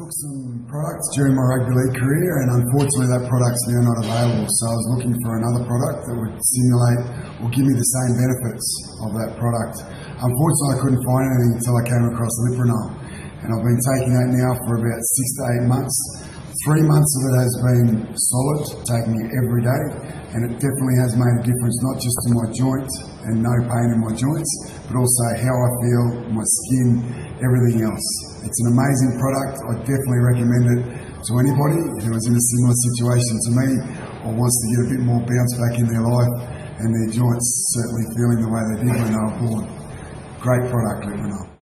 took some products during my rugby league career, and unfortunately, that product's now not available. So I was looking for another product that would simulate or give me the same benefits of that product. Unfortunately, I couldn't find anything until I came across Lyprinol, and I've been taking that now for about six to eight months. Three months of it has been solid, taking it every day, and it definitely has made a difference not just to my joints and no pain in my joints, but also how I feel, my skin, everything else. It's an amazing product. I definitely recommend it to anybody who is in a similar situation to me or wants to get a bit more bounce back in their life and their joints certainly feeling the way they did when they were born. Great product, Lyprinol.